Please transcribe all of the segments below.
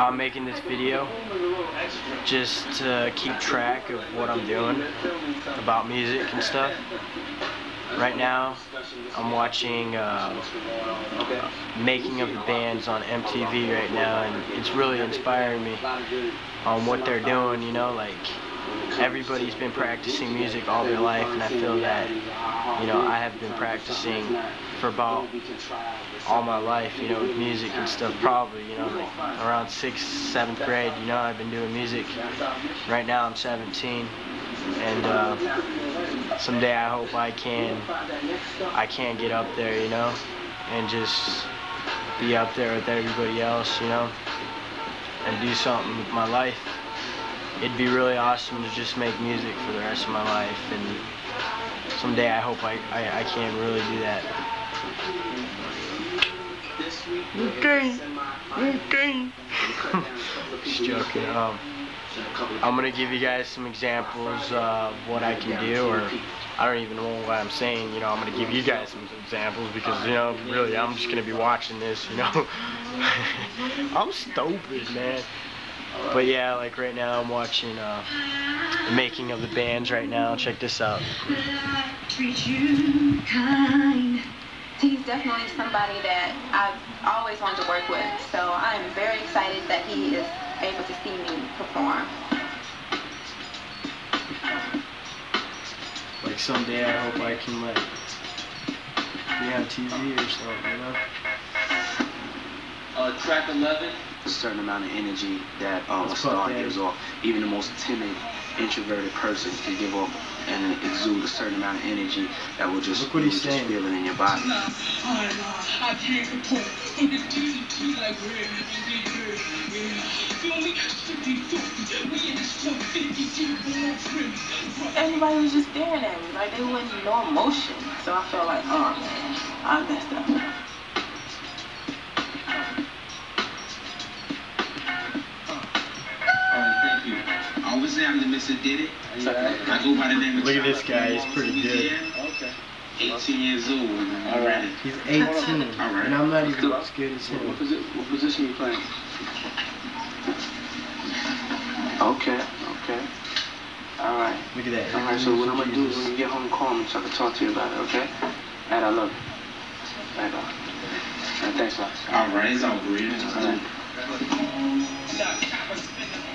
I'm making this video just to keep track of what I'm doing about music and stuff. Right now, I'm watching uh, Making of the Bands on MTV right now, and it's really inspiring me on what they're doing, you know, like everybody's been practicing music all their life and I feel that you know I have been practicing for about all my life you know with music and stuff probably you know like around sixth seventh grade you know I've been doing music right now I'm 17 and uh, someday I hope I can I can get up there you know and just be up there with everybody else you know and do something with my life it'd be really awesome to just make music for the rest of my life and someday I hope I, I, I can really do that. Okay, okay. just joking. Um, I'm gonna give you guys some examples of what I can do or I don't even know what I'm saying, you know, I'm gonna give you guys some examples because, you know, really I'm just gonna be watching this, you know. I'm stupid, man. But yeah, like right now I'm watching uh, the making of the bands right now. Check this out. He's definitely somebody that I've always wanted to work with. So I'm very excited that he is able to see me perform. Like someday I hope I can like be on TV or something, you know? Uh, track 11 a certain amount of energy that um, a star gives off. Even the most timid, introverted person can give off and exude a certain amount of energy that will just, Look what he's just feel it in your body. Everybody was just staring at me, like they wasn't no emotion. So I felt like, oh man, I messed up. Look at this guy, he's pretty good. Okay. 18 years old. All right. He's 18. All right. And I'm not even as good as him. What, posi what position you playing? Okay, okay. All right. Look at that. All right, so what I'm going to do is when you get home, call me so I can talk to you about it, okay? And I love you. All right, bye. All right, thanks, man. All right, it's all good. All right.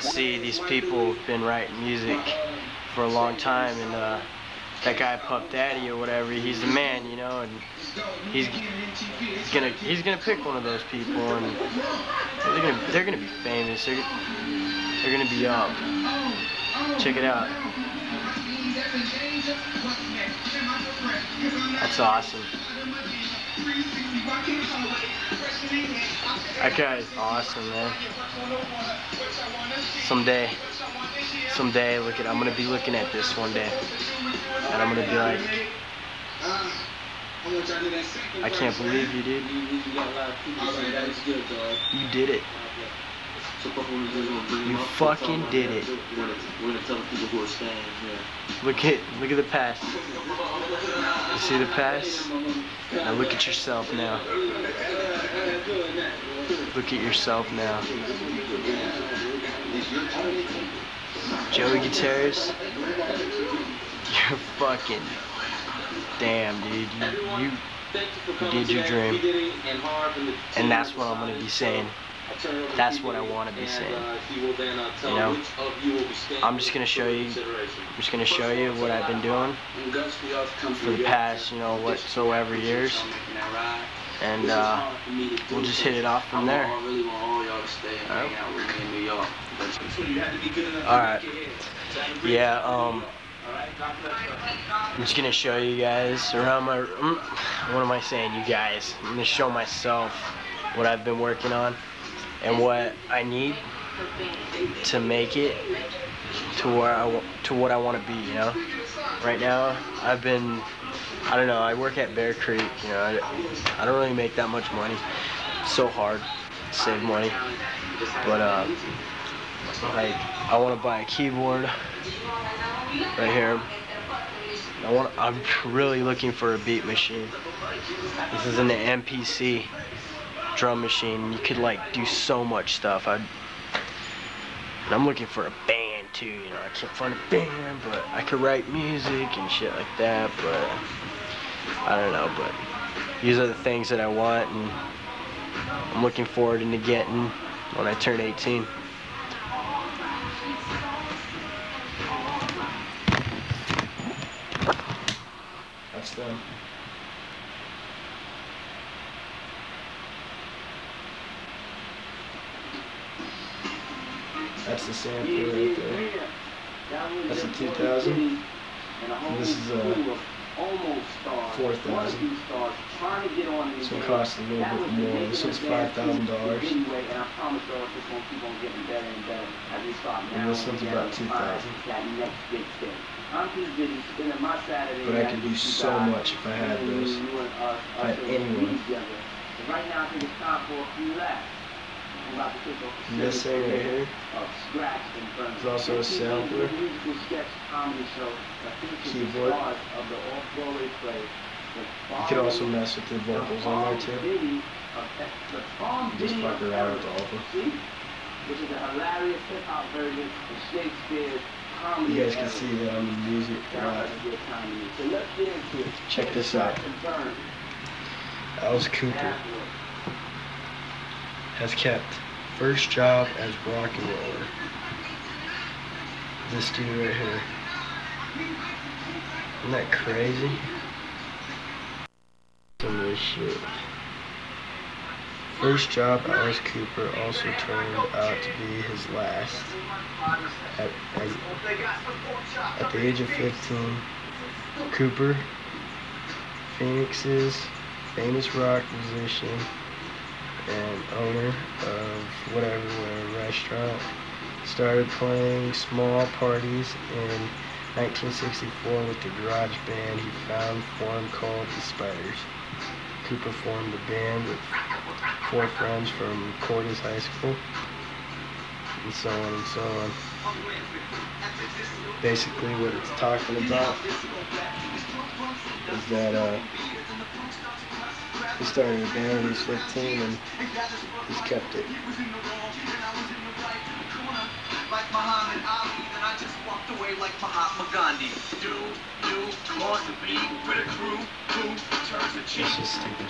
See, these people have been writing music for a long time, and uh, that guy Puff Daddy or whatever, he's the man, you know, and he's he's gonna he's gonna pick one of those people, and they're gonna they're gonna be famous. They're they're gonna be up. Check it out. That's awesome. That guy is awesome, man. Someday, someday, look at I'm gonna be looking at this one day, and I'm gonna be like, I can't believe you did. You did it. You fucking did it. We're gonna tell the people who are staying here. Look at look at the past. You see the past? Now look at yourself now. Look at yourself now. Joey Guitars, you're fucking damn dude. You, you you did your dream. And that's what I'm gonna be saying. That's what I want to be saying. You know, I'm just gonna show you. I'm just gonna show you what I've been doing for the past, you know, whatsoever years, and uh, we'll just hit it off from there. All right. Yeah. Um. I'm just gonna show you guys around my. mm, What am I saying, you guys? I'm gonna show myself what I've been working on, and what I need to make it to where I to what I want to be. You know, right now I've been I don't know. I work at Bear Creek. You know, I, I don't really make that much money. It's so hard to save money, but uh, like I want to buy a keyboard right here. I want. I'm really looking for a beat machine. This is an MPC drum machine. You could like do so much stuff. I. And I'm looking for a band too. You know, I can't find a band, but I could write music and shit like that. But I don't know. But these are the things that I want, and I'm looking forward into getting when I turn 18. That's them. That's the sampler right there. That's a 2000. And this is uh, a 4000. This one costs a little bit more. This one's $5,000. And this one's about 2000 But I could do so much if I had those. If I had anyone. Right now, I think it's time for a few laughs. This thing right is also a sampler. Keyboard. You could also mess with the vocals on there too. Just fuck around with all of them. Which is a hilarious hip-hop version of Shakespeare's comedy. You guys can see that I'm into it. Check this out. Alice Cooper has kept first job as rock and roller. This dude right here. Isn't that crazy? Some of this shit. First job, Alice Cooper also turned out to be his last. At, at, at the age of 15, Cooper, Phoenix's famous rock musician and owner of whatever whatever restaurant, started playing small parties in 1964 with the garage band he found formed called the Spiders. Cooper formed a band with four friends from Cortez High School, and so on and so on. Basically, what it's talking about is that uh, he started a band when he was 15 and he's kept it.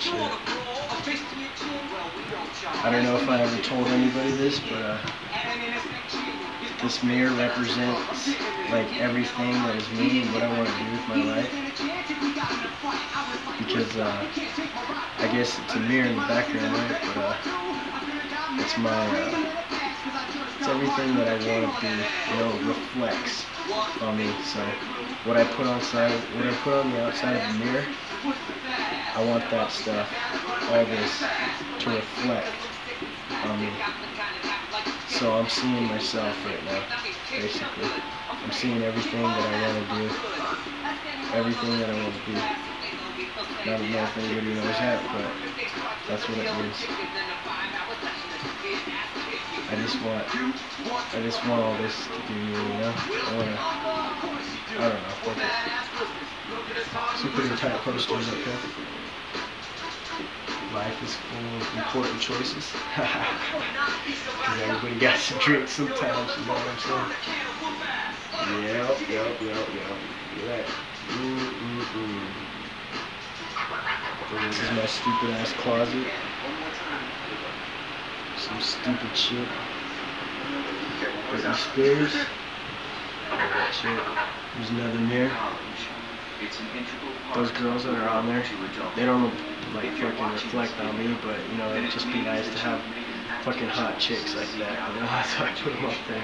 I. I don't know if I ever told anybody this, but uh, this mirror represents like everything that is me and what I want to do with my life. Because uh, I guess it's a mirror in the background, right? But uh, it's my uh, it's everything that I want to be. You know, reflects on me. So what I put on side, what I put on the outside of the mirror, I want that stuff, all this, to reflect on me. So I'm seeing myself right now, basically. I'm seeing everything that I want to do, everything that I want to be. I don't know if anybody knows that, but that's what it means. I just want, I just want all this to be you know? I wanna, I don't know, fuck it. Some pretty tight posters up here. Life is full of important choices. Cause everybody got to drink sometimes, you know what I'm saying? Yep, yep, yep, yep. You're right. Mm-mm-mm. So this is my stupid ass closet. Some stupid shit. Britney Spears. Shit. There's another mirror. Those girls that are on there, they don't like fucking reflect on me, but you know, it'd just be nice to have fucking hot chicks like that. You know, that's why I put them up there.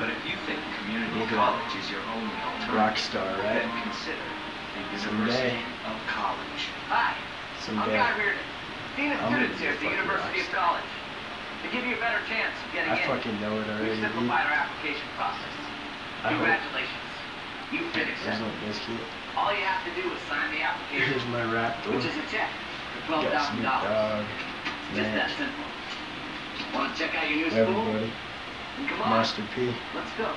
But if you think community college is your only alternative, Rock star, right? then consider the Someday. University of College. Hi, I'm Someday. Guy Reardon. Dean of I'm students here at the University of. College. To give you a better chance of getting I in, fucking know it we've already, simplified our application process. I hope. Congratulations. You've been There's accepted. no. All you have to do is sign the application, Here's my rap door. which is a check for twelve Got thousand Snoop dollars. Dogg, Just that Ranch, simple. Want to check out your new school? everybody. Come on, Master P, let's go.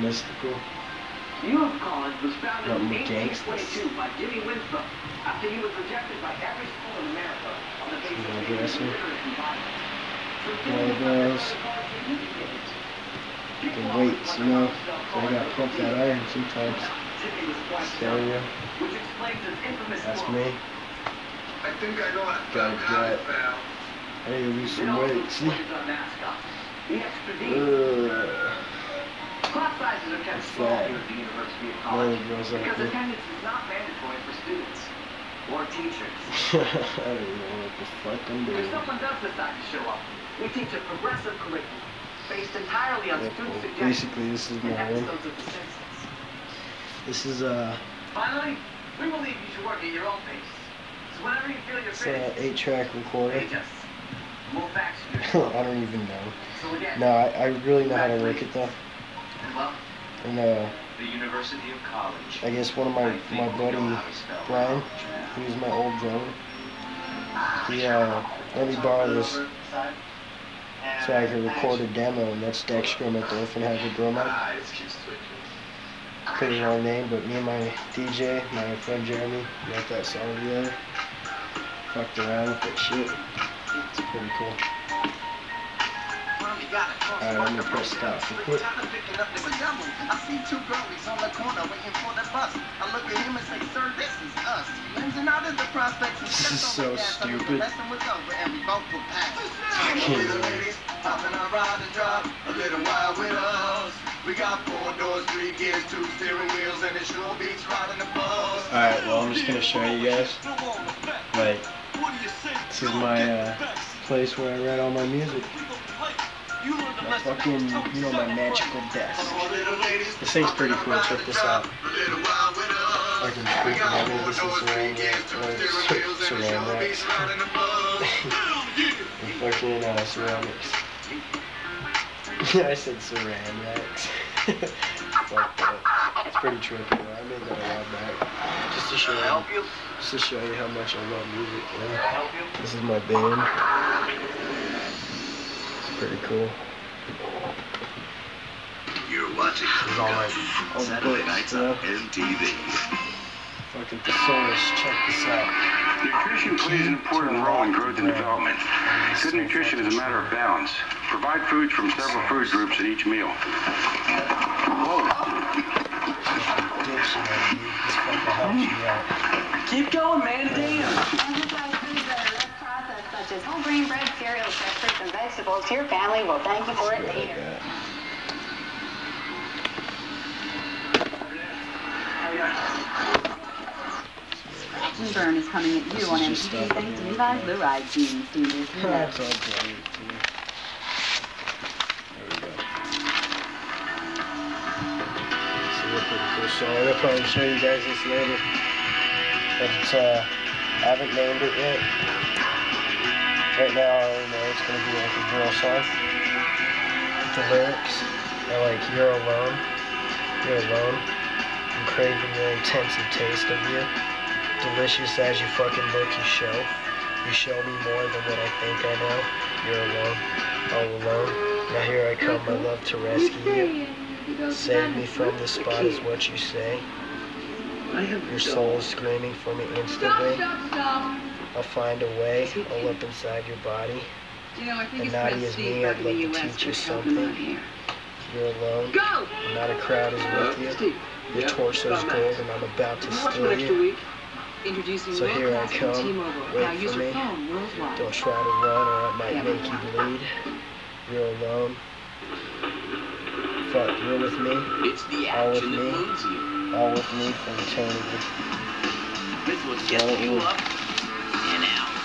Mystikal. New Hope College was founded in Nothing 1822 by Jimmy Winthrop after he was rejected by every school in America on the basis of being dresser. illiterate and violent. So girls. The weights, you know. So I gotta pump that iron sometimes. Jimmy was quite Stereo. which explains his infamous That's me. I think I know how to Got that. Hey, we It some also weights. See? Class sizes are kept small here at the University of College because attendance is not mandatory for students or teachers. I don't know what the fuck I'm If someone does decide to show up, we teach a progressive curriculum based entirely on Yeah, student well, Basically, this is my room. episodes of The Simpsons. This is uh, Finally, we believe you should work at your own pace. So whenever you feel you're it's an eight-track recorder. page us. We'll fax you I don't even know. So again, No, I, I really know how to work it though. And uh, The University of College. I guess one of my my buddy know how to spell Brian, he was my old drummer. He uh, let me borrow this so I could record a demo, and that's Dextrum at the Orphan Hazard Drum Out. This kid's switching. Pretty long name, but me and my DJ, my friend Jeremy, wrote that song together. Fucked around with that shit. It's pretty cool. Alright, I'm gonna press stop real quick. I see two girlies on the corner waiting for the bus. I look at him and say, sir, this is us. Lensing out of the prospects. This is so on. I knew the stupid. lesson was over and we both were passed. Fucking the ladies, hopping our ride and drive a little while with us. We got four doors, three gears, two steering wheels, and it sure beats riding the bus. Alright, well, I'm just gonna show you guys. Like, this is my uh, place where I write all my music. My fucking, you know, my magical desk. This thing's pretty cool. Check this out. Fucking freaking heavy. This is saran wrap. Uh, saran wraps. and fucking uh, ceramics. I said saran wraps. Fuck that. It's pretty trippy. though. I made that a while back. Just to show you, you? just to show you how much I love music. Man. help you? This is my band. It's pretty cool. You're watching This is all my old Saturday nights you on know? MTV. Fucking thesaurus. Check this out. Nutrition plays an important role in growth and development. Good nutrition is a matter of balance. Provide foods from several food groups at each meal. Dictionary, dude. This fucking helps you out. Keep going, man. Damn. Emphasize foods that are less processed, such as whole grain bread, cereals, fresh fruits, and vegetables. Your family will thank you for it later. that. Burn is coming at you on MTV thanks to Levi's. Blue Ride jeans. Seniors That's all great. There we go. So they're pretty cool. So I'm gonna probably show you guys this later. But uh, I haven't named it yet. Right now, I already know it's gonna be like a girl song. The lyrics are like, you're alone, you're alone. I'm craving your intensive taste of you. Delicious as you fucking look, you show. You show me more than what I think I know. You're alone, all alone. Now here I come, my love, to rescue you. Save me from this spot is what you say. Your soul is screaming for me instantly. I'll find a way all up inside your body. You know, I think And naughty as me, I'd love to teach you something. You're alone. Go! Not a crowd is with you. Your torso's gold and I'm about to steal you. week. Introducing So here I world-class come. Wait now for use your me. phone. Don't try to run or I might Yeah, make you bleed. You're alone. Fuck, you're with me. It's the All with me. All with me for eternity. This what So you would- up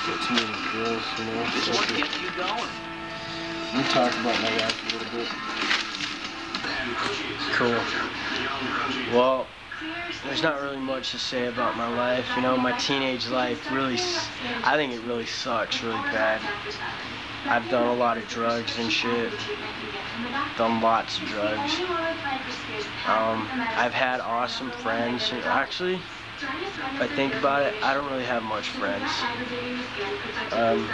and out. Gets me the girls, you know. What gets you going. Me talk about my life a little bit. Cool. Well, there's not really much to say about my life. You know, my teenage life really, I think it really sucks really bad. I've done a lot of drugs and shit. Done lots of drugs. Um, I've had awesome friends. Actually, if I think about it, I don't really have much friends. Um,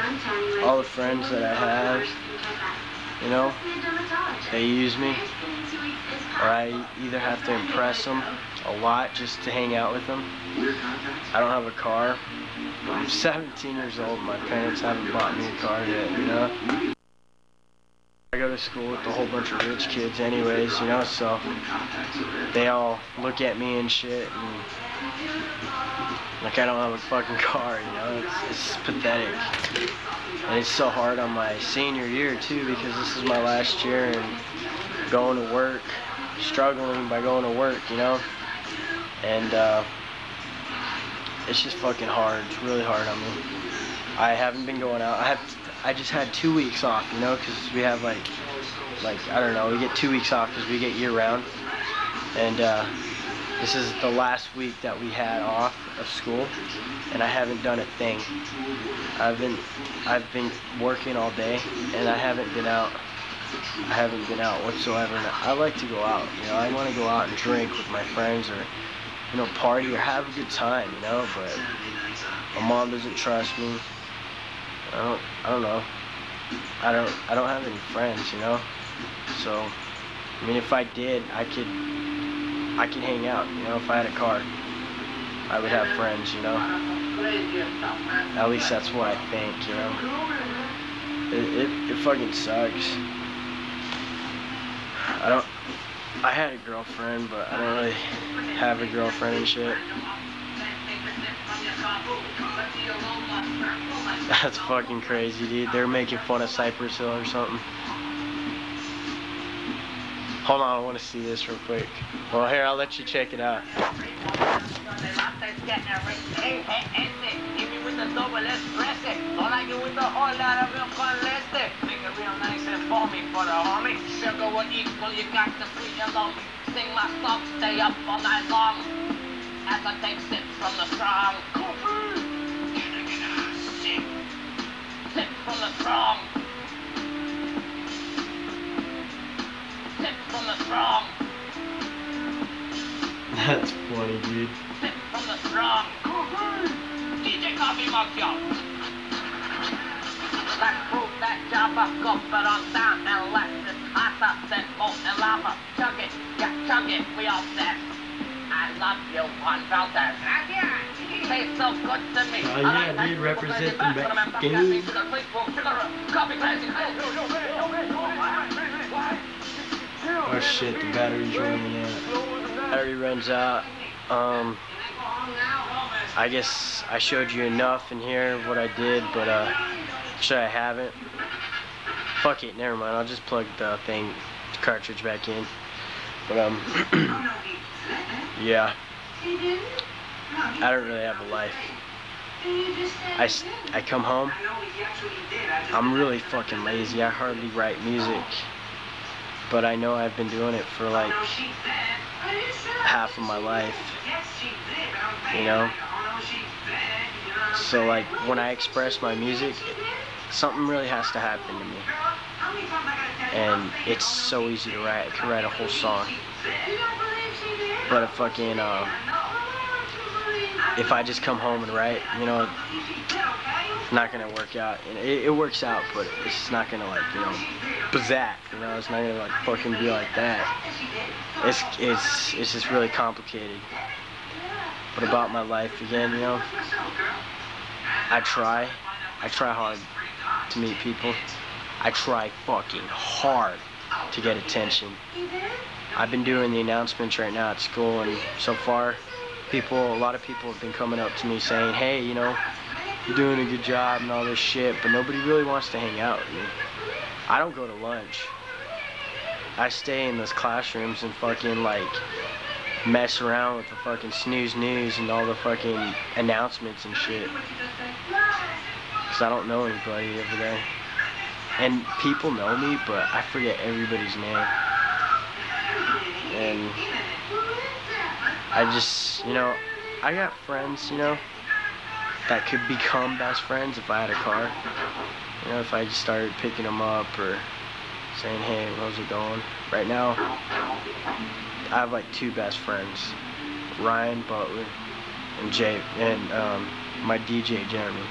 all the friends that I have, you know, they use me, or I either have to impress them a lot just to hang out with them. I don't have a car. I'm 17 years old. My parents haven't bought me a car yet, you know. I go to school with a whole bunch of rich kids anyways, you know, so they all look at me and shit and like I don't have a fucking car, you know, it's, it's pathetic. And it's so hard on my senior year too because this is my last year and going to work, struggling by going to work, you know, and uh, it's just fucking hard, it's really hard on me. I haven't been going out, I have I just had two weeks off, you know, because we have like, like I don't know, we get two weeks off because we get year round, and uh, this is the last week that we had off of school, and I haven't done a thing. I've been, I've been working all day, and I haven't been out. I haven't been out whatsoever. And I like to go out, you know. I want to go out and drink with my friends, or you know, party or have a good time, you know. But my mom doesn't trust me. I don't, I don't know. I don't, I don't have any friends, you know. So, I mean, if I did, I could, I could hang out, you know. If I had a car, I would have friends, you know. At least that's what I think, you know. It, it, it fucking sucks. I don't, I had a girlfriend, but I don't really have a girlfriend and shit. That's fucking crazy, dude. They're making fun of Cypress Hill or something. Hold on, I want to see this real quick. Well, here, I'll let you check it out. Sing my song, stay up all night long. As I take sips from the strong. That's funny, dude. From the strong. DJ Coffee Monkey. Let's prove that Java but on down and less is hotter than molten lava. Chug it, yeah, chug it, we all said. I love you, Juan Valdez. Tastes so good to me. Oh, yeah, dude, representing. Coffee crazy. Oh shit, the battery's running out. Battery runs out. Um, I guess I showed you enough in here what I did, but uh, actually I haven't. Fuck it, never mind. I'll just plug the thing, the cartridge back in. But um, yeah, I don't really have a life. I, I come home. I'm really fucking lazy. I hardly write music. But I know I've been doing it for like half of my life. You know? So like when I express my music, something really has to happen to me. And it's so easy to write. I could write a whole song. But if fucking uh, if I just come home and write, you know, not gonna work out. And it, it works out, but it's not gonna like, you know, bazak. You know, it's not gonna like fucking be like that. It's it's it's just really complicated. But about my life again, you know, I try, I try hard to meet people. I try fucking hard to get attention. I've been doing the announcements right now at school, and so far, people, a lot of people have been coming up to me saying, hey, you know, you're doing a good job and all this shit, but nobody really wants to hang out with me. I don't go to lunch. I stay in those classrooms and fucking like mess around with the fucking snooze news and all the fucking announcements and shit. Cause I don't know anybody over there. And people know me, but I forget everybody's name. And I just, you know, I got friends, you know, that could become best friends if I had a car. You know, if I just started picking them up or saying, hey, how's it going? Right now, I have like two best friends, Ryan Butler and Jay, and um, my DJ Jeremy.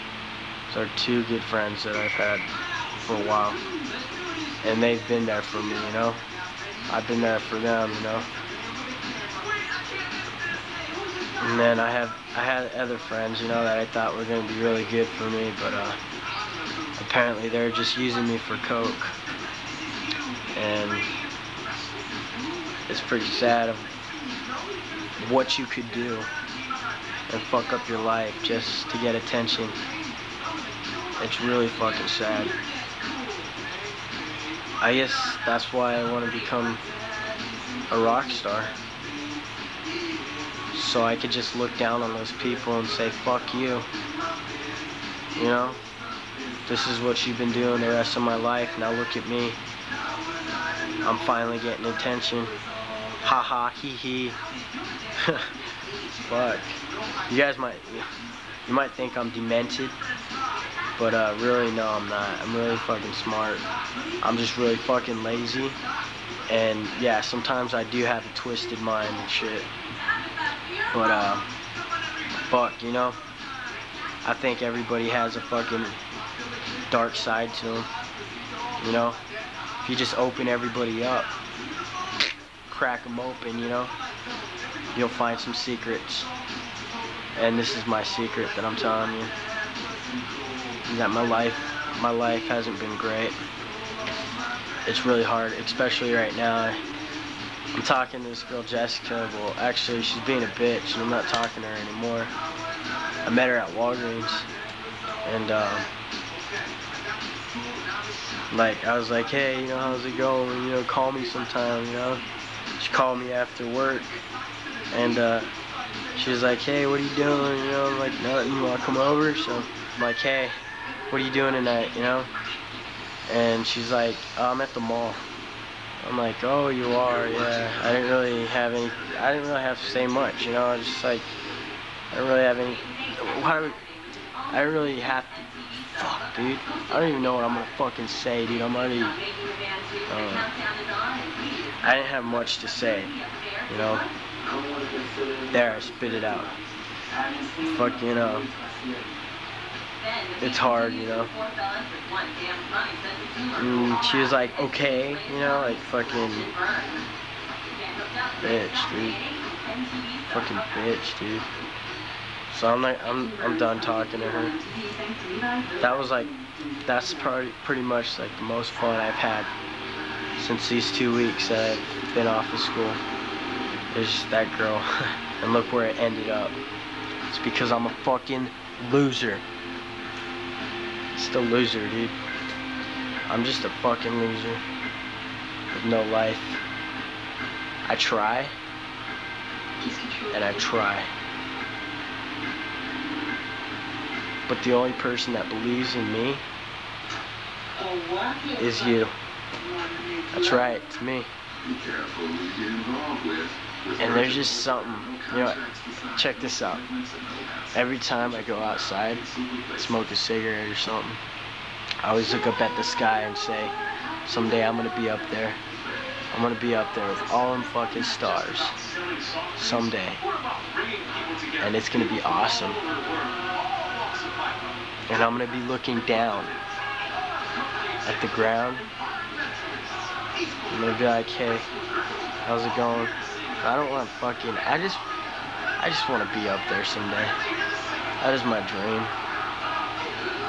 So two good friends that I've had for a while, and they've been there for me, you know. I've been there for them, you know. And then I have I had other friends, you know, that I thought were gonna be really good for me, but uh, apparently they're just using me for coke, and it's pretty sad of what you could do and fuck up your life just to get attention. It's really fucking sad. I guess that's why I want to become a rock star. So I could just look down on those people and say, fuck you. You know? This is what you've been doing the rest of my life. Now look at me. I'm finally getting attention. Ha ha, hee hee. Fuck. You guys might, you might think I'm demented, but uh, really, no, I'm not. I'm really fucking smart. I'm just really fucking lazy. And yeah, sometimes I do have a twisted mind and shit. But uh, fuck, you know, I think everybody has a fucking dark side to them. You know, if you just open everybody up, crack them open, you know, you'll find some secrets. And this is my secret that I'm telling you. That my life, my life hasn't been great. It's really hard, especially right now. I'm talking to this girl Jessica. Well, actually, she's being a bitch, and I'm not talking to her anymore. I met her at Walgreens, and um, like I was like, hey, you know, how's it going? You know, call me sometime. You know, she called me after work, and uh, she was like, hey, what are you doing? You know, I'm like, nothing. You want to come over? So I'm like, hey, what are you doing tonight? You know, and she's like, oh, I'm at the mall. I'm like, oh, you are, yeah. I didn't really have any, I didn't really have to say much, you know. I was just like, I didn't really have any, how do, I didn't really have to, fuck, dude. I don't even know what I'm gonna fucking say, dude. I'm already, uh, I didn't have much to say, you know. There, I spit it out. Fuck, you know. It's hard, you know. And she was like, okay, you know, like fucking bitch, dude. Fucking bitch, dude. So I'm like, I'm, I'm done talking to her. That was like, that's probably pretty much like the most fun I've had since these two weeks that I've been off of school. It's just that girl. and look where it ended up. It's because I'm a fucking loser. Still loser, dude. I'm just a fucking loser. With no life. I try. And I try. But the only person that believes in me is you. That's right, it's me. And there's just something, you know, check this out. Every time I go outside, smoke a cigarette or something, I always look up at the sky and say, someday I'm gonna be up there. I'm gonna be up there with all them fucking stars. Someday. And it's gonna be awesome. And I'm gonna be looking down at the ground. I'm gonna be like, hey, how's it going? I don't want fucking, I just, I just want to be up there someday. That is my dream.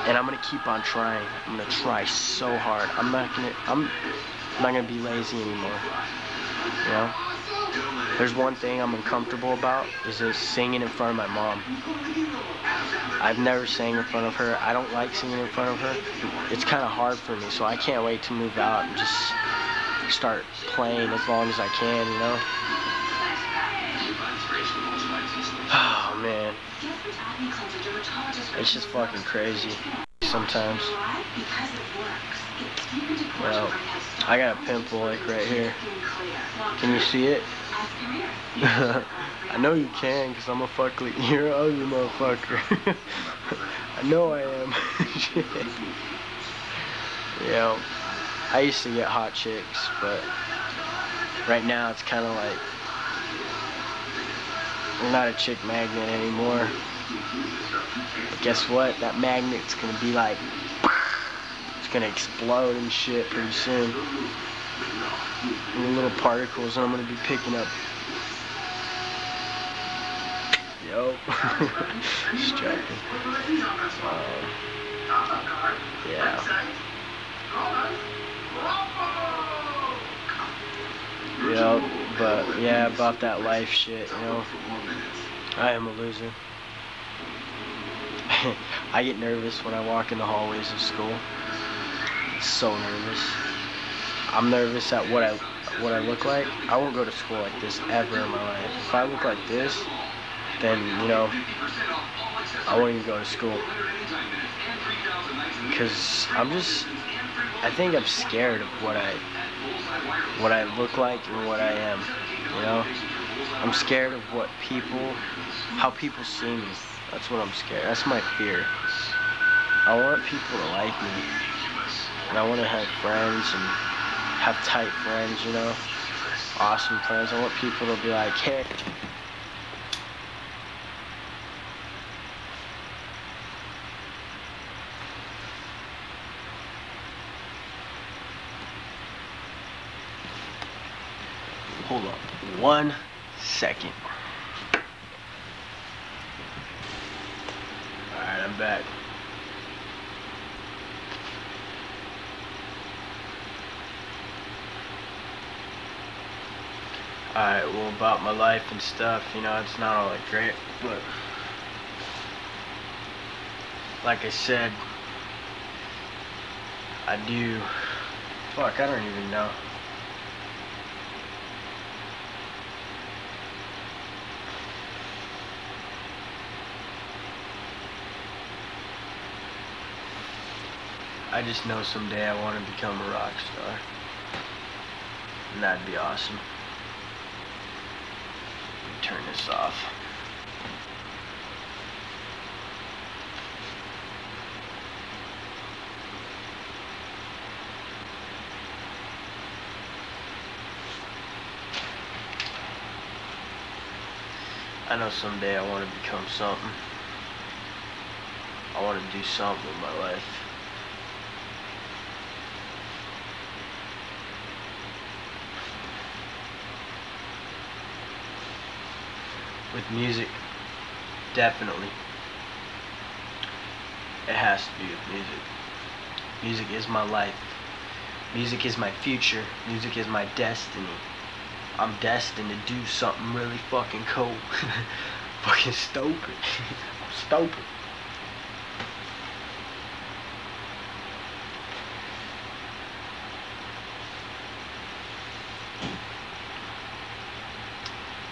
And I'm to keep on trying. I'm to try so hard. I'm not to, I'm not to be lazy anymore. You know? There's one thing I'm uncomfortable about, is this singing in front of my mom. I've never sang in front of her. I don't like singing in front of her. It's kind of hard for me, so I can't wait to move out and just start playing as long as I can, you know? It's just fucking crazy sometimes. Well, I got a pimple like right here. Can you see it? I know you can, because I'm a fuckly. You're an ugly motherfucker. I know I am. Yeah. I used to get hot chicks, but right now it's kind of like I'm not a chick magnet anymore. Guess what? That magnet's gonna be like, it's gonna explode and shit pretty soon. And the little particles I'm gonna be picking up. Yo. Just joking. Uh, yeah. Yeah, but yeah, about that life shit, you know. I am a loser. I get nervous when I walk in the hallways of school. So nervous. I'm nervous at what I what I look like. I won't go to school like this ever in my life. If I look like this, then you know, I won't even go to school. Cause I'm just, I think I'm scared of what I, what I look like and what I am. You know, I'm scared of what people, how people see me. That's what I'm scared. That's my fear. I want people to like me, and I want to have friends and have tight friends. You know, awesome friends. I want people to be like, hey. Hold up one second. Back. Alright, well about my life and stuff, you know, it's not all that great, but like I said, I do, fuck, I don't even know. I just know someday I want to become a rock star. And that'd be awesome. Turn this off. I know someday I want to become something. I want to do something with my life. With music, definitely. It has to be with music. Music is my life. Music is my future. Music is my destiny. I'm destined to do something really fucking cool. fucking stupid. I'm stupid.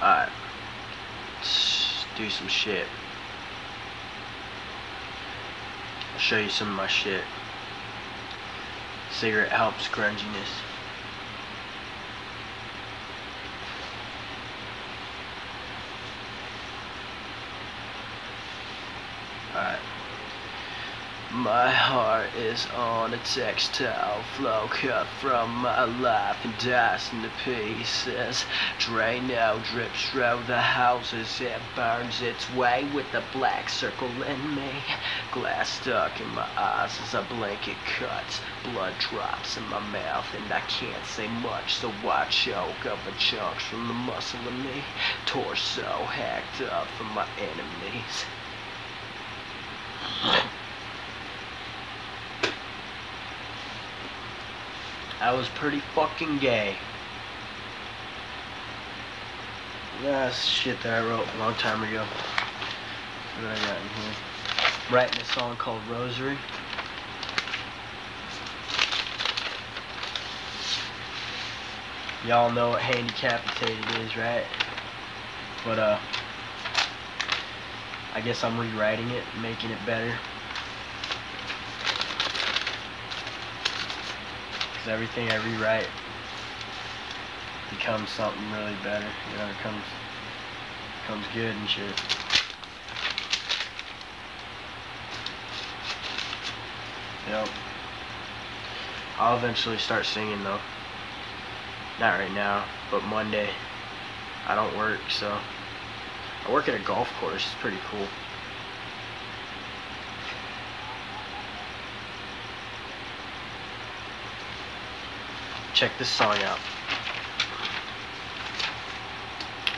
Alright do some shit. I'll show you some of my shit. Cigarette helps grunginess. Alright. My heart is on a textile flow cut from my life and diced into pieces. Drain Drano drips through the houses, it burns its way with the black circle in me. Glass stuck in my eyes as a blanket cuts. Blood drops in my mouth and I can't say much, so I choke up a chunks from the muscle in me. Torso hacked up from my enemies. I was pretty fucking gay. That's shit that I wrote a long time ago. What I got in here? Writing a song called Rosary. Y'all know what handicapitated is, right? But, uh, I guess I'm rewriting it, making it better. Because everything I rewrite becomes something really better. You know, it comes comes good and shit. Yep. I'll eventually start singing though. Not right now, but Monday. I don't work, so I work at a golf course. It's pretty cool. Check this song out.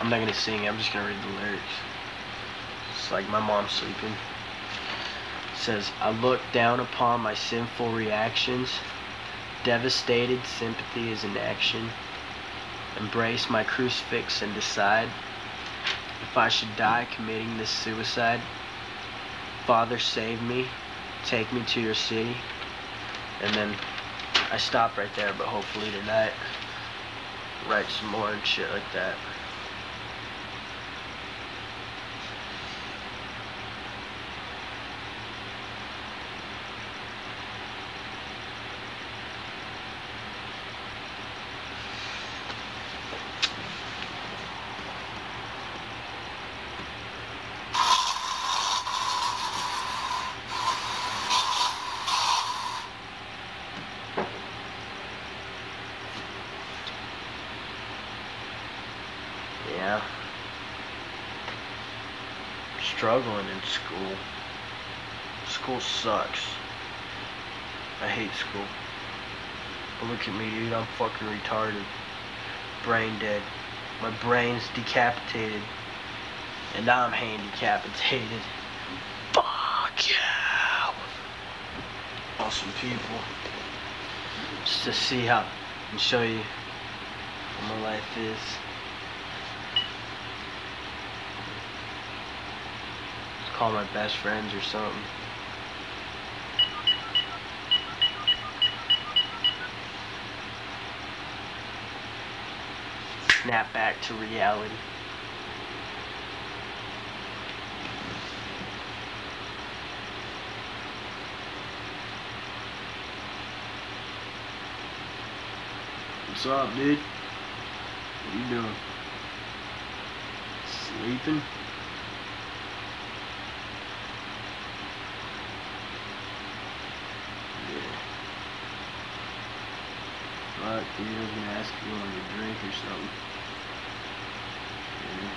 I'm not gonna sing. It, I'm just gonna read the lyrics. It's like my mom's sleeping. It says, I look down upon my sinful reactions. Devastated sympathy is in action. Embrace my crucifix and decide if I should die committing this suicide. Father, save me. Take me to your city. And then I stop right there, but hopefully tonight write some more and shit like that. Yeah. Struggling in school. School sucks. I hate school. But look at me, dude. I'm fucking retarded. Brain dead. My brain's decapitated. And I'm handicapitated. Fuck yeah! Awesome people. Just to see how and show you what my life is. Call my best friends or something. Snap back to reality. What's up, dude? What you doing? Sleeping? I was gonna ask you wanted a drink or something. Yeah.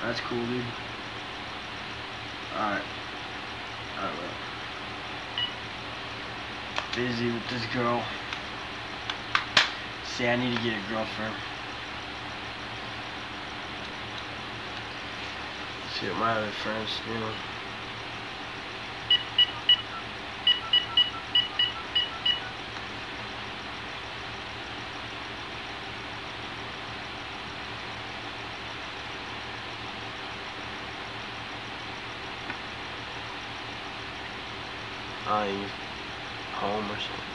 That's cool, dude. Alright. Alright, well. Busy with this girl. See, I need to get a girlfriend. See what my other friends doing. You home or something.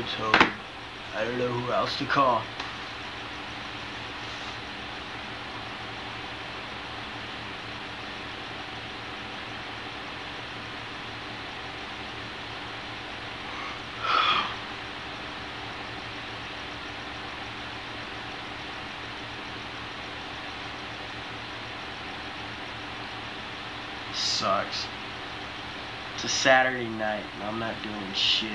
It's home. I don't know who else to call. Sucks. It's a Saturday night and I'm not doing shit.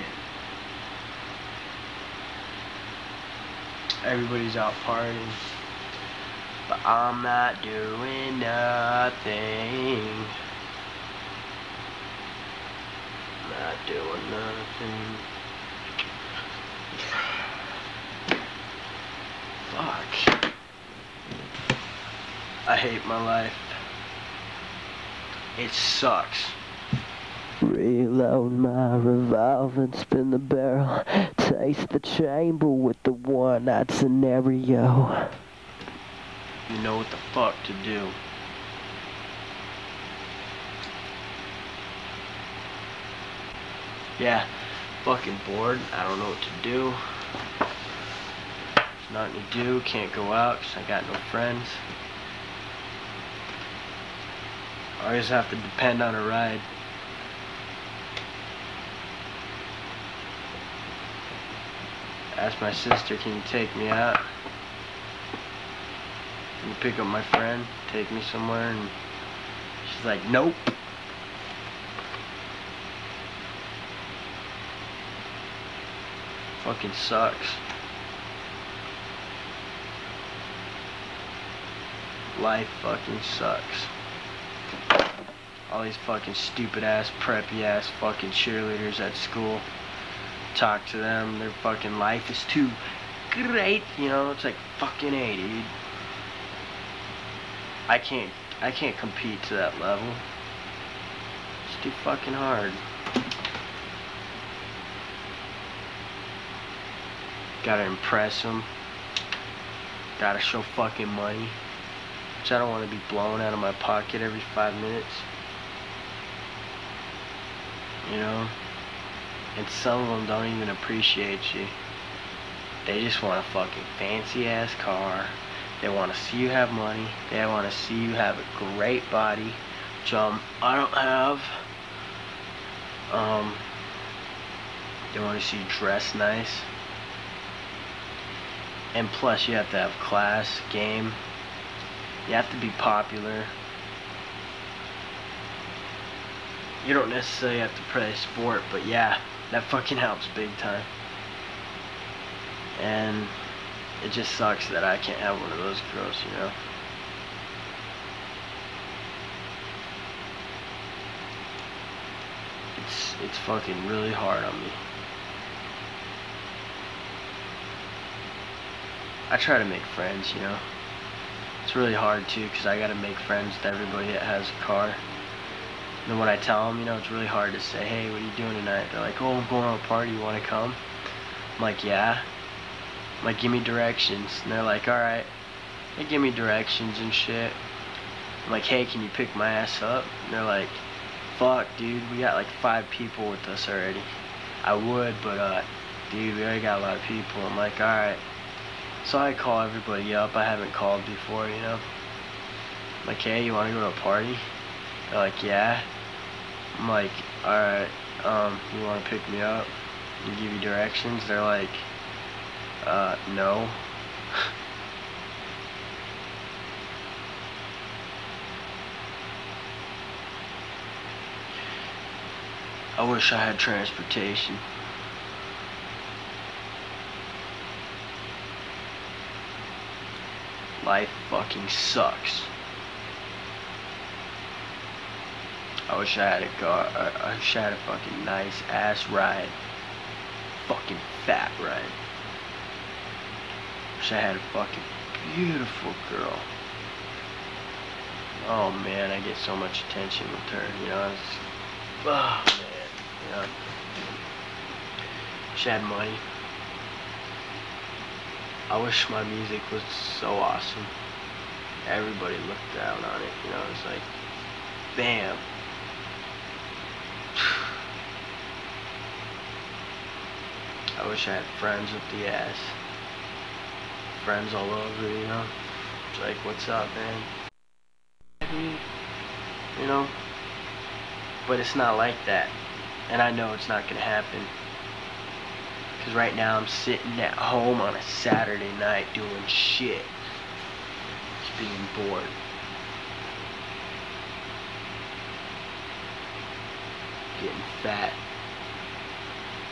Everybody's out partying. But I'm not doing nothing. Not doing nothing. Fuck. I hate my life. It sucks. Reload my revolver and spin the barrel. Taste the chamber with the one-eyed scenario. You know what the fuck to do. Yeah, fucking bored. I don't know what to do. Nothing to do. Can't go out because I got no friends. I just have to depend on a ride. Ask my sister, can you take me out? Can you pick up my friend, take me somewhere? And she's like, nope. Fucking sucks. Life fucking sucks. All these fucking stupid ass, preppy ass fucking cheerleaders at school. Talk to them, their fucking life is too great, you know, it's like fucking A, dude. I can't, I can't compete to that level. It's too fucking hard. Gotta impress them. Gotta show fucking money. Which I don't want to be blown out of my pocket every five minutes. You know? And some of them don't even appreciate you. They just want a fucking fancy ass car. They want to see you have money. They want to see you have a great body, which um, I don't have. Um, they want to see you dress nice. And plus, you have to have class, game. You have to be popular. You don't necessarily have to play a sport, but yeah, that fucking helps big time. And it just sucks that I can't have one of those girls, you know. It's it's fucking really hard on me. I try to make friends, you know. It's really hard too, because I gotta make friends with everybody that has a car. And then when I tell them, you know, it's really hard to say, hey, what are you doing tonight? They're like, oh, I'm going to a party, you wanna come? I'm like, yeah. I'm like, give me directions. And they're like, alright. They give me directions and shit. I'm like, hey, can you pick my ass up? And they're like, fuck, dude, we got like five people with us already. I would, but, uh, dude, we already got a lot of people. I'm like, alright. So I call everybody up. I haven't called before, you know. I'm like, hey, you want to go to a party? They're like, yeah. I'm like, alright, um, you want to pick me up and give you directions? They're like, uh, no. I wish I had transportation. Life fucking sucks. I wish I had a car. I, wish I had a fucking nice ass ride. Fucking fat ride. Wish I had a fucking beautiful girl. Oh man, I get so much attention with her. You know, it's, oh man, you know. Wish I had money. I wish my music was so awesome. Everybody looked down on it, you know, it's like, bam. Wish I had friends with the ass. Friends all over, you know. It's like, what's up, man? You know? But it's not like that. And I know it's not gonna happen. Because right now I'm sitting at home on a Saturday night doing shit. Just being bored. Getting fat.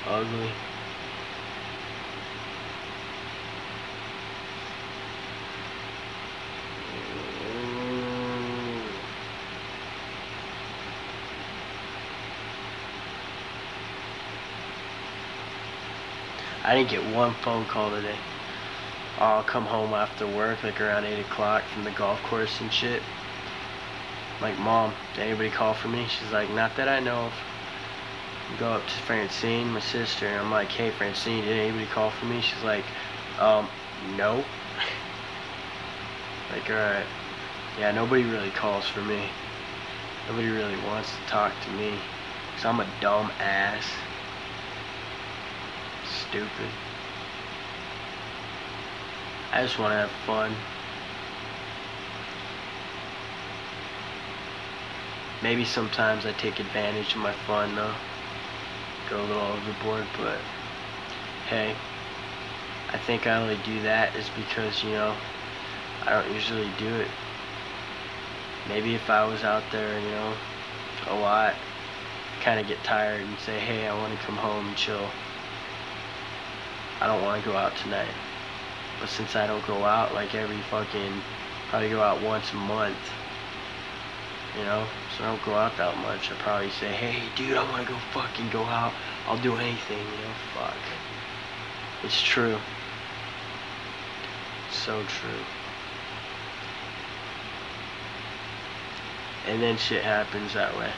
Ugly. I didn't get one phone call today. I'll come home after work, like around 8 o'clock from the golf course and shit. Like, Mom, did anybody call for me? She's like, not that I know of. Go up to Francine, my sister, and I'm like, hey, Francine, did anybody call for me? She's like, um, no. like, alright. Yeah, nobody really calls for me. Nobody really wants to talk to me. Because I'm a dumb ass stupid. I just want to have fun. Maybe sometimes I take advantage of my fun though. Go a little overboard, but hey, I think I only do that is because, you know, I don't usually do it. Maybe if I was out there, you know, a lot, kind of get tired and say, hey, I want to come home and chill. I don't want to go out tonight. But since I don't go out like every fucking, probably go out once a month, you know, so I don't go out that much, I probably say, hey, dude, I want to go fucking go out. I'll do anything, you know, fuck. It's true. So true. And then shit happens that way.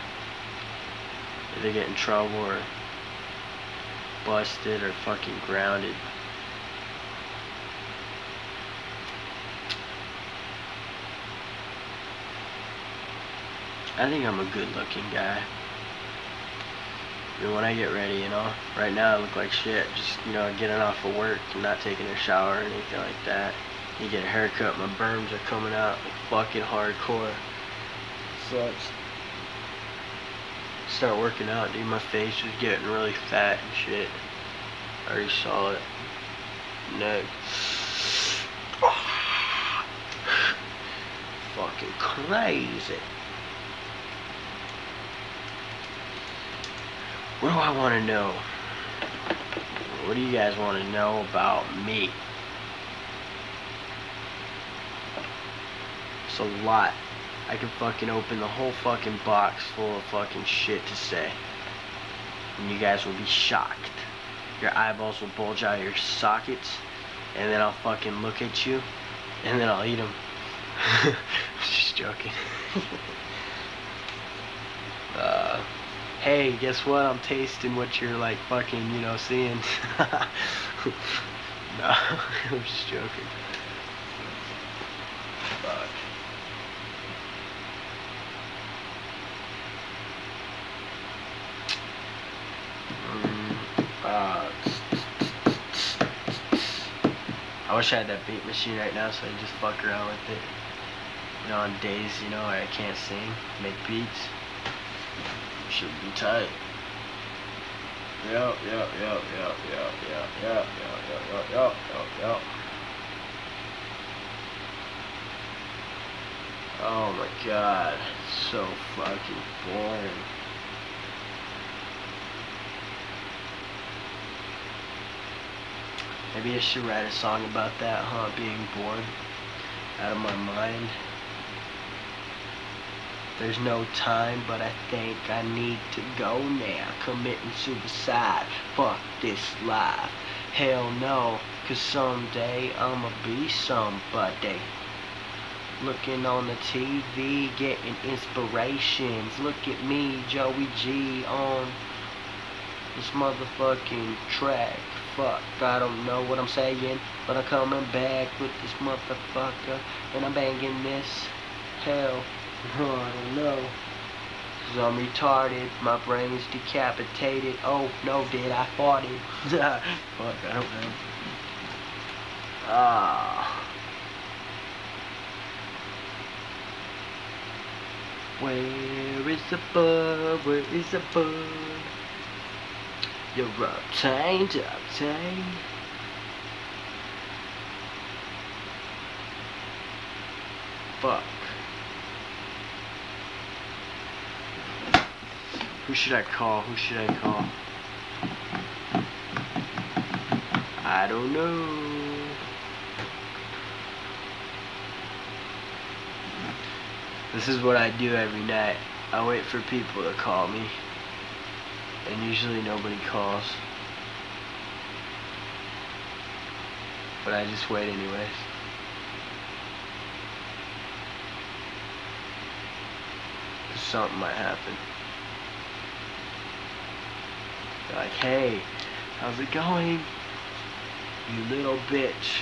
Either get in trouble or busted or fucking grounded. I think I'm a good looking guy. I mean, when I get ready, you know, right now I look like shit. Just, you know, getting off of work and not taking a shower or anything like that. You get a haircut, my berms are coming out like fucking hardcore. Sucks. Start working out, dude. My face was getting really fat and shit. I already saw it. Neck. Fucking crazy. What do I want to know? What do you guys want to know about me? It's a lot. I can fucking open the whole fucking box full of fucking shit to say. And you guys will be shocked. Your eyeballs will bulge out of your sockets. And then I'll fucking look at you. And then I'll eat them. I'm just joking. uh, hey, guess what? I'm tasting what you're like fucking, you know, seeing. no, I'm just joking. Fuck. Mm, uh, I wish I had that beat machine right now so I could just fuck around with it. You know, on days, you know, where I can't sing, make beats. Should be tight. Yep, yep, yep, yep, yep, yep, yep, yep, yep, yep, yep, yep. Oh my god, so fucking boring. Maybe I should write a song about that, huh? Being bored out of my mind. There's no time, but I think I need to go now. Committing suicide. Fuck this life. Hell no, cause someday I'ma be somebody. Looking on the TV, getting inspirations. Look at me, Joey G, on this motherfucking track. Fuck, I don't know what I'm saying, but I'm coming back with this motherfucker, and I'm banging this. Hell, I don't know. Cause I'm retarded, my brain's decapitated. Oh, no, did I farted? Fuck, I don't know. Ah. Where is the bud? Where is the bud? You're obtained, obtained. Fuck. Who should I call? Who should I call? I don't know. This is what I do every night. I wait for people to call me. And usually nobody calls. But I just wait anyways. Something might happen. They're like, hey, how's it going? You little bitch.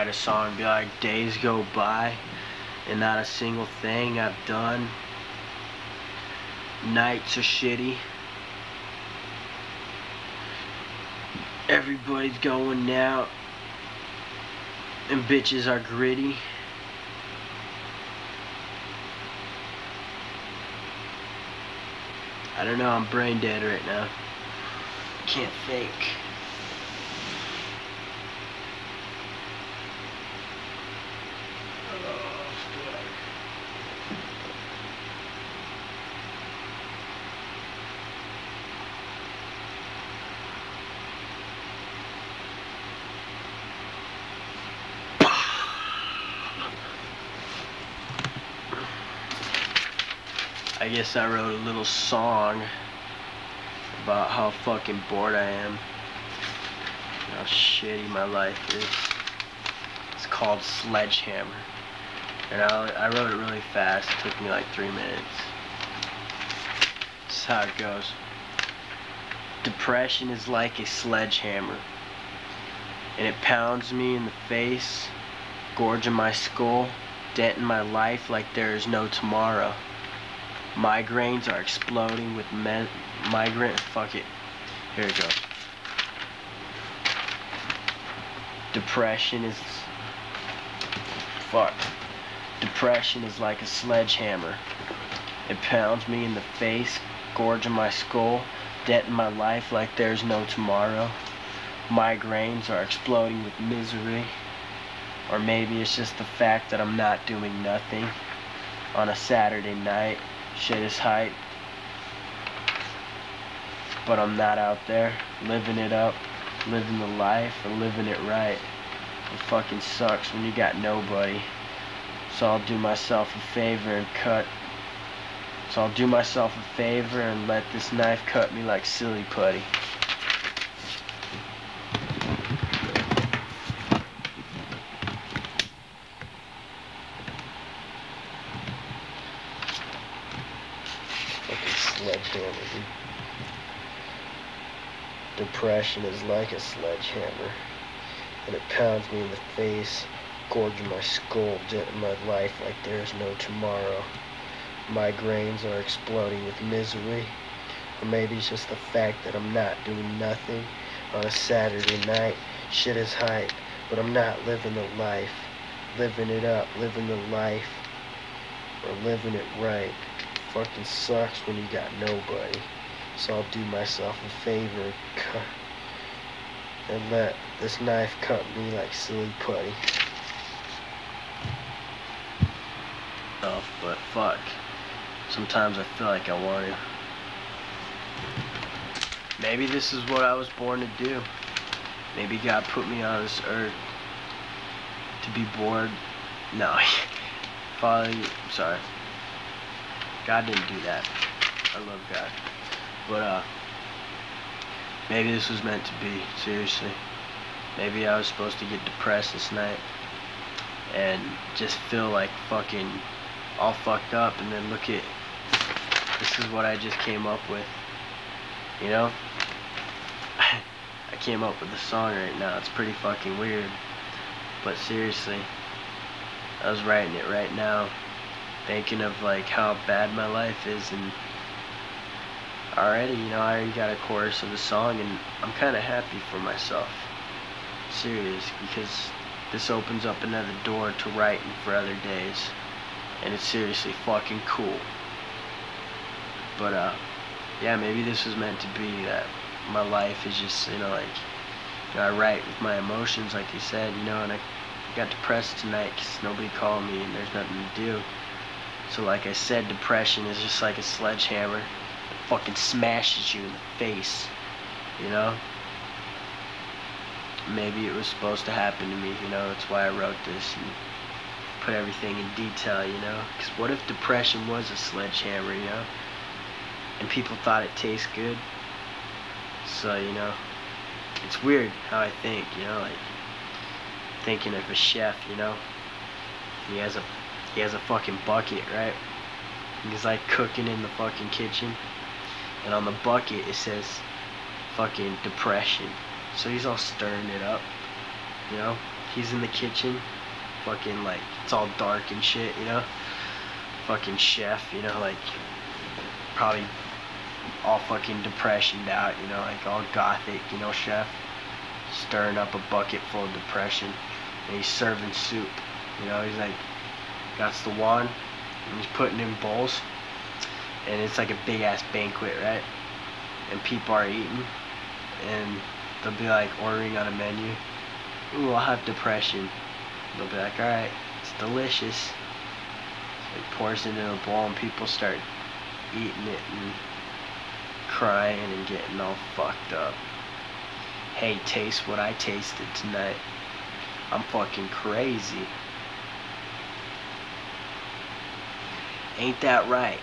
write a song and be like, days go by and not a single thing I've done. Nights are shitty. Everybody's going out and bitches are gritty. I don't know, I'm brain dead right now. Can't think. Guess I wrote a little song about how fucking bored I am. How shitty my life is. It's called Sledgehammer. And I, I wrote it really fast. It took me like three minutes. This is how it goes. Depression is like a sledgehammer. And it pounds me in the face, gorging my skull, denting my life like there is no tomorrow. Migraines are exploding with men migrant fuck it. Here we go. Depression is fuck. Depression is like a sledgehammer. It pounds me in the face, gorging my skull, denting my life like there's no tomorrow. Migraines are exploding with misery. Or maybe it's just the fact that I'm not doing nothing on a Saturday night. Shit is hype. But I'm not out there living it up, living the life, and living it right. It fucking sucks when you got nobody. So I'll do myself a favor and cut. So I'll do myself a favor and let this knife cut me like silly putty. Fucking sledgehammer. Depression is like a sledgehammer, and it pounds me in the face, gorging my skull, denting my life like there's no tomorrow. Migraines are exploding with misery, or maybe it's just the fact that I'm not doing nothing on a Saturday night. Shit is hype, but I'm not living the life, living it up, living the life, or living it right. Fucking sucks when you got nobody. So I'll do myself a favor and let this knife cut me like silly putty. Oh, but fuck. Sometimes I feel like I want to. Maybe this is what I was born to do. Maybe God put me on this earth to be bored. No. Father, sorry. God didn't do that. I love God. But, uh, maybe this was meant to be, seriously. Maybe I was supposed to get depressed this night and just feel like fucking all fucked up and then look at this is what I just came up with. You know? I came up with a song right now. It's pretty fucking weird. But seriously, I was writing it right now, thinking of like how bad my life is and already, you know, I already got a chorus of the song and I'm kind of happy for myself. Serious, because this opens up another door to writing for other days. And it's seriously fucking cool. But, uh, yeah, maybe this was meant to be that my life is just, you know, like, you know, I write with my emotions, like you said, you know, and I got depressed tonight because nobody called me and there's nothing to do. So, like I said, depression is just like a sledgehammer. It fucking smashes you in the face, you know? Maybe it was supposed to happen to me, you know, that's why I wrote this and put everything in detail, you know? Because what if depression was a sledgehammer, you know? And people thought it tastes good? So, you know, it's weird how I think, you know, like thinking of a chef, you know. He has a he has a fucking bucket, right? He's like cooking in the fucking kitchen. And on the bucket it says fucking depression. So he's all stirring it up. You know? He's in the kitchen. Fucking like it's all dark and shit, you know? Fucking chef, you know, like probably all fucking depressioned out, you know, like all gothic, you know, chef. stirring up a bucket full of depression, and he's serving soup. You know, he's like, got the wand, and he's putting in bowls, and it's like a big ass banquet, right? And people are eating, and they'll be like ordering on a menu. Ooh, I'll have depression. They'll be like, alright, it's delicious. So he pours it into a bowl, and people start eating it and crying and getting all fucked up. Hey, taste what I tasted tonight. I'm fucking crazy. Ain't that right?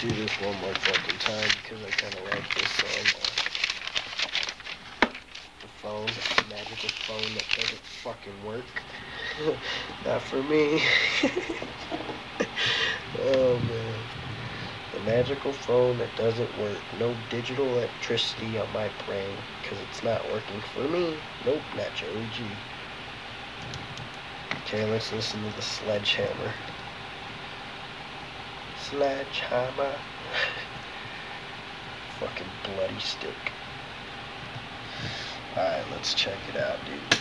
Do this one more fucking time because I kind of like this song. The phone, the magical phone that doesn't fucking work. Not for me. oh man. The magical phone that doesn't work. No digital electricity on my brain because it's not working for me. Nope, not Joey G. Okay, let's listen to the sledgehammer. Sledgehammer. Fucking bloody stick. Alright, let's check it out, dude.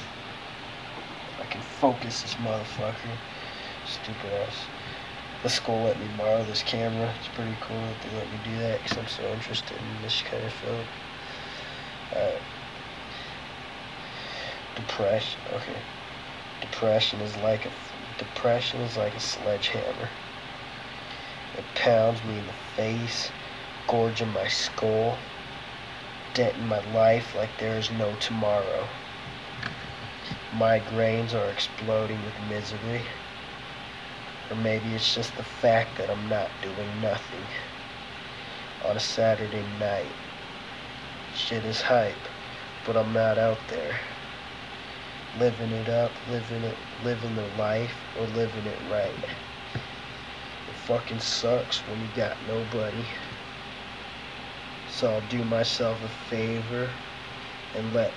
I can focus this motherfucker. Stupid ass. The school let me borrow this camera. It's pretty cool that they let me do that because I'm so interested in this kind of film. Alright. Uh, depression. Okay. Depression is like a depression is like a sledgehammer. It pounds me in the face, gorging my skull, denting my life like there is no tomorrow. Migraines are exploding with misery. Or maybe it's just the fact that I'm not doing nothing on a Saturday night. Shit is hype, but I'm not out there. Living it up, living it, living the life, or living it right. It fucking sucks when you got nobody. So I'll do myself a favor and let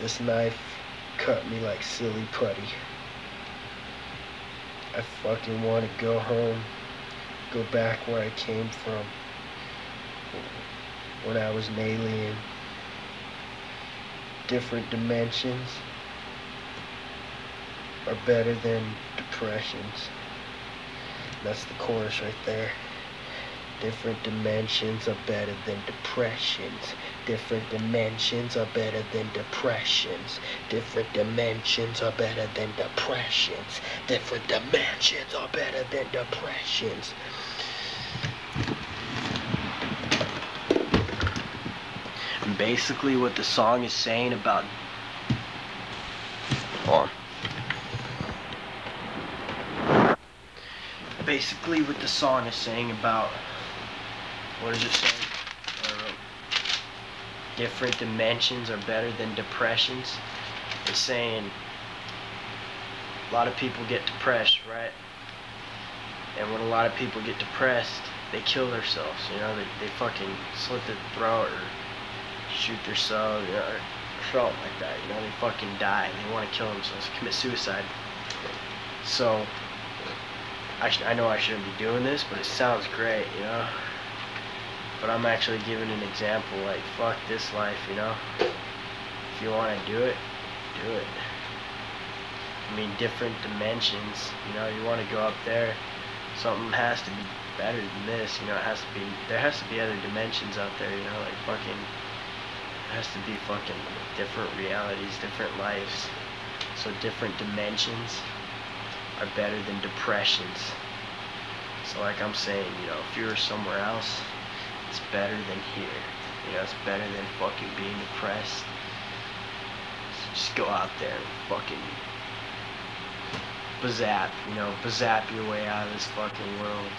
this knife cut me like silly putty. I fucking want to go home, go back where I came from when I was an alien. Different dimensions are better than depressions. That's the chorus right there. Different dimensions are better than depressions. Different dimensions are better than depressions. Different dimensions are better than depressions. Different dimensions are better than depressions. And basically what the song is saying about Hold on. Basically what the song is saying about what is it saying? Different dimensions are better than depressions. It's saying a lot of people get depressed, right? And when a lot of people get depressed, they kill themselves, you know, they, they fucking slit their throat or shoot themselves, you know, or something like that, you know, they fucking die, they want to kill themselves, commit suicide. So, I, I know I shouldn't be doing this, but it sounds great, you know? But I'm actually giving an example, like, fuck this life, you know? If you want to do it, do it. I mean, different dimensions, you know, you want to go up there, something has to be better than this, you know, it has to be, there has to be other dimensions out there, you know, like fucking, has to be fucking different realities, different lives. So different dimensions are better than depressions. So like I'm saying, you know, if you're somewhere else, it's better than here. You know, it's better than fucking being depressed. So just go out there and fucking bazap, you know, bazap your way out of this fucking world.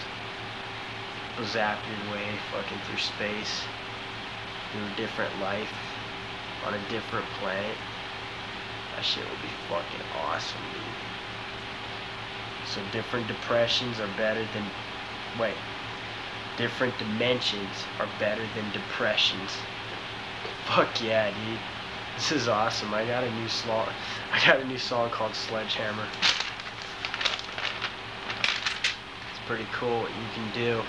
Bazap your way fucking through space, through a different life, on a different planet. That shit would be fucking awesome, dude. So different depressions are better than, wait, different dimensions are better than depressions. Fuck yeah, dude. This is awesome. I got a new song. I got a new song called Sledgehammer. It's pretty cool what you can do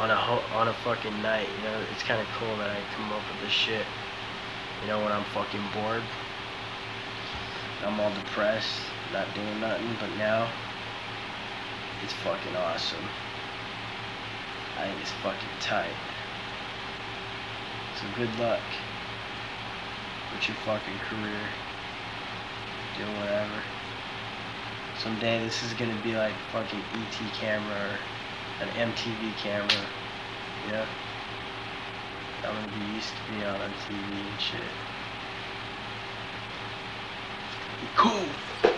on a on a fucking night. You know, it's kind of cool that I come up with this shit. You know, when I'm fucking bored, I'm all depressed, not doing nothing. But now, it's fucking awesome. Think it's fucking tight. So good luck with your fucking career. Do whatever. Someday this is gonna be like fucking ET camera or an MTV camera. Yeah. I'm gonna be used to be on TV and shit. Cool.